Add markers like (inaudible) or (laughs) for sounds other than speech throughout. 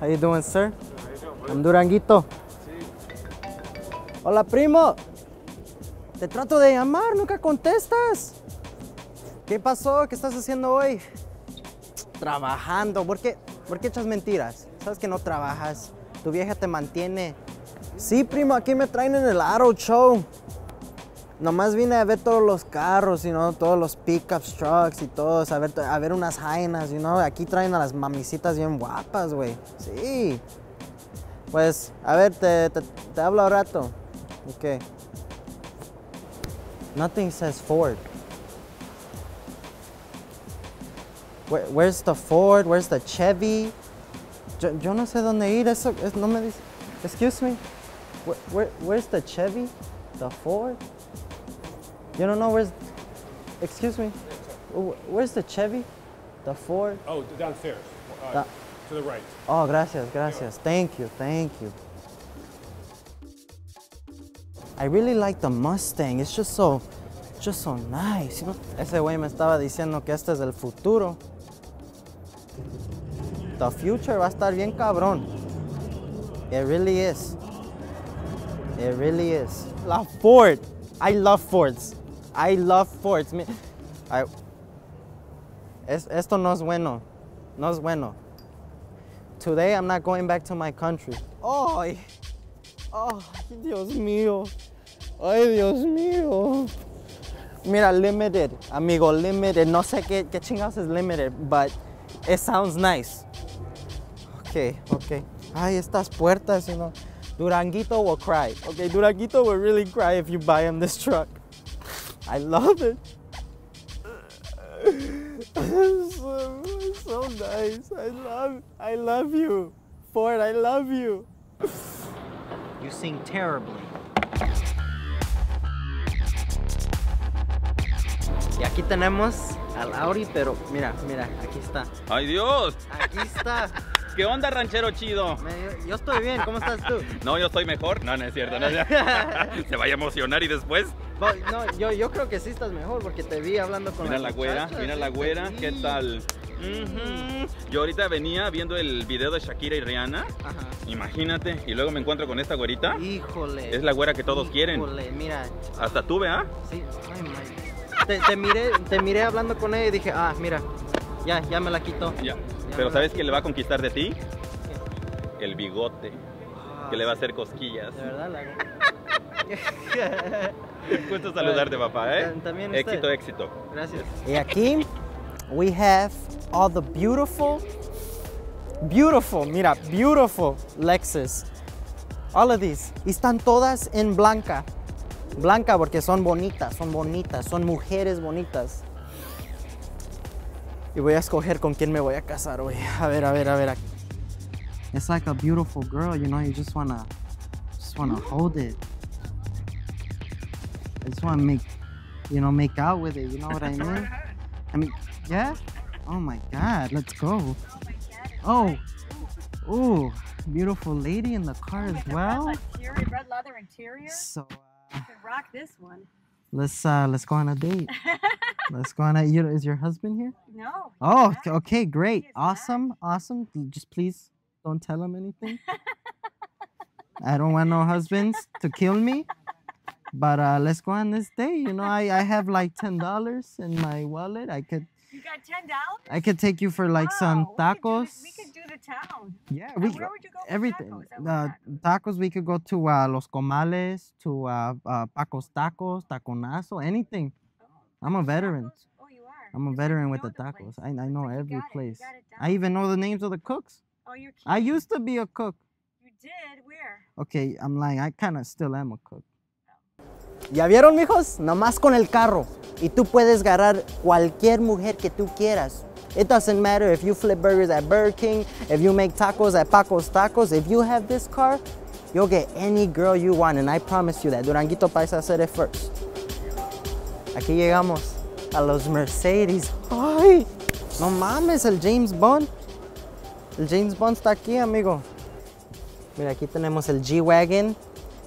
How you doing, sir? I'm. Hola, primo. Te trato de llamar, nunca contestas. ¿Qué pasó? ¿Qué estás haciendo hoy? Trabajando. ¿Por qué, ¿Por qué echas mentiras? Sabes que no trabajas. Tu vieja te mantiene. Sí, primo, aquí me traen en el Auto Show. Nomás vine a ver todos los carros, you know, todos los pickups, trucks y todos, a ver, a ver unas jainas, you know. Aquí traen a las mamicitas bien guapas, güey. Sí. Pues, a ver, te, te, hablo al rato. Ok. Nothing says Ford. Where- where's the Ford? Where's the Chevy? Yo, yo no sé dónde ir, eso es- no me dice. Excuse me. Where, where- where's the Chevy? The Ford? You don't know where's. Excuse me. Where's the Chevy? The Ford? Oh, downstairs. Uh, to the right. Oh, gracias, gracias. Thank you, thank you. I really like the Mustang. It's just so, just so nice. You know? Ese güey me estaba diciendo que este es el futuro. The future va a estar bien cabrón. It really is. It really is. La Ford. I love Fords. I love Fords. Mi- I- es- esto no es bueno. No es bueno. Today I'm not going back to my country. ¡Ay! ¡Ay, Dios mío! ¡Ay, Dios mío! Mira, limited, amigo, limited. No sé qué, qué chingados es limited, but it sounds nice. Okay, okay. Ay, estas puertas, you know. Durangito will cry. Okay, Durangito will really cry if you buy him this truck. I love it. (laughs) so, so nice. I love, I love you. Ford, I love you. You sing terribly. Y aquí tenemos al Audi, pero mira, mira, aquí está. ¡Ay, Dios! Aquí está. ¿Qué onda, ranchero chido? Me- yo estoy bien, ¿cómo estás tú? (laughs) No, yo estoy mejor. No, no es cierto. No. (laughs) Se vaya a emocionar y después. No, yo, yo creo que sí estás mejor porque te vi hablando con Mira las la güera, mira la te güera. ¿Qué tal? Ujú. Yo ahorita venía viendo el video de Shakira y Rihanna. Ajá. Imagínate. Y luego me encuentro con esta güerita. Híjole. Es la güera que todos quieren. Híjole, mira, Hasta tú, ¿ah? sí, ay, Te, te miré, te miré hablando con ella y dije, ah, mira, ya, ya me la quitó. Ya. Pero ¿sabes qué le va a conquistar de ti? El bigote. Que le va a hacer cosquillas. De verdad, la. (laughs) Gusto saludarte, papá, ¿eh? También usted. Éxito, éxito. Gracias. Y aquí we have all the beautiful, beautiful, mira, beautiful Lexus. All of these. Y están todas en blanca. Blanca porque son bonitas, son bonitas, son mujeres bonitas. Y voy a escoger con quién me voy a casar hoy. A ver, a ver, a ver. It's like a beautiful girl, you know, you just wanna, just wanna hold it. I just wanna make you know, make out with it. You know what I mean? I mean, yeah. Oh my God, let's go. Oh, oh, beautiful lady in the car as well. Interior, red leather interior. So uh, Could rock this one. Let's uh, let's go on a date. (laughs) Let's go on a. You, is your husband here? No. Oh, okay, not. okay, great, is not. awesome, awesome. Just please don't tell him anything. (laughs) I don't want no husbands to kill me. But uh, let's go on this date. You know, I, I have like ten dollars in my wallet. I could You got ten dollars? I could take you for like some tacos. We could do we could do town. Yeah, we where would you go everything. tacos? Uh, tacos we could go to uh, Los Comales, to uh, uh, Paco's Tacos, Taconazo, anything. Oh, I'm a veteran. tacos? Oh, you are. I'm a veteran with the tacos. I, I know you every got it. You place. I even know the names of the cooks. Oh, you're I used to be a cook. You did? Where? Okay, I'm lying. I kind of still am a cook. ¿Ya vieron, mijos? Nomás con el carro. Y tú puedes agarrar cualquier mujer que tú quieras. It doesn't matter if you flip burgers at Burger King, if you make tacos at Paco's Tacos. If you have this car, you'll get any girl you want. And I promise you that. Duranguito Paisa said it first. Aquí llegamos a los Mercedes. ¡Ay! No mames, el James Bond. El James Bond está aquí, amigo. Mira, aquí tenemos el G-Wagon.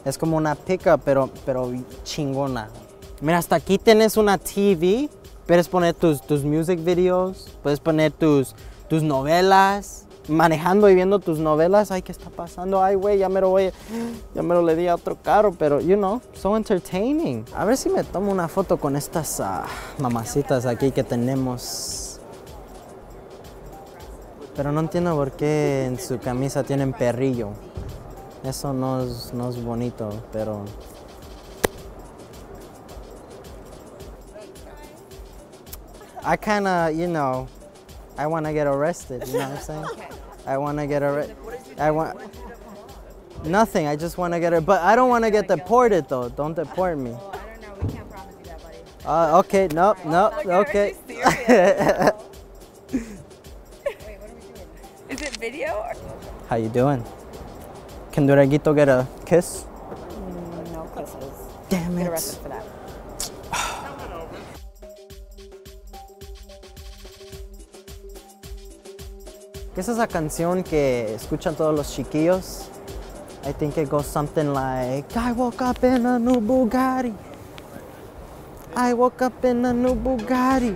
Es como una pickup, pero, pero chingona. Mira, hasta aquí tienes una TV. Puedes poner tus, tus music videos. Puedes poner tus, tus novelas. manejando y viendo tus novelas. Ay, ¿qué está pasando? Ay, güey, ya me lo voy, ya me lo le di a otro carro, pero, you know, so entertaining. A ver si me tomo una foto con estas ah, mamacitas aquí que tenemos. Pero no entiendo por qué en su camisa tienen perrillo. Eso no es, no es bonito, pero... I kind of, you know, I want to get arrested. You know what I'm saying? I want to get arrested. I want nothing. I just want to get it, but I don't want to get deported though. Don't deport me. Well, I don't know. We can't promise you that, buddy. Uh, okay, nope, no, Okay, okay. are you Wait, what are we doing? Is it video? Or? How you doing? Can Durangito get a kiss? No kisses. Damn Get it. arrested for that. ¿Qué es esa canción que escuchan todos los chiquillos? I think it goes something like I woke up in a new Bugatti. I woke up in a new Bugatti.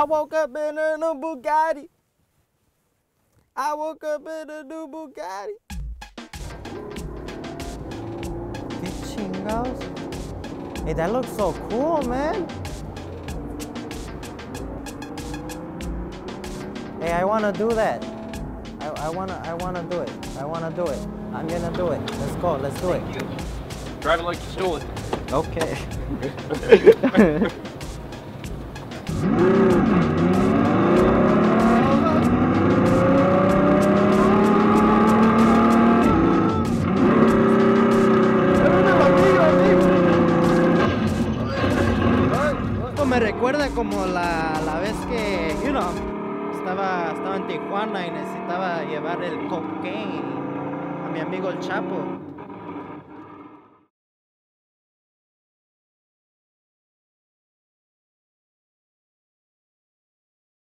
I woke up in a new Bugatti. I woke up in a new Bugatti. ¿Qué chingados? Hey, that looks so cool, man. Hey, I wanna do that. I, I wanna, I wanna do it. I wanna do it. I'm gonna do it. Let's go. Let's do it. Drive it like you stole it. Okay. (laughs) (laughs) estaba, en Tijuana y necesitaba llevar el cocaine a mi amigo el Chapo.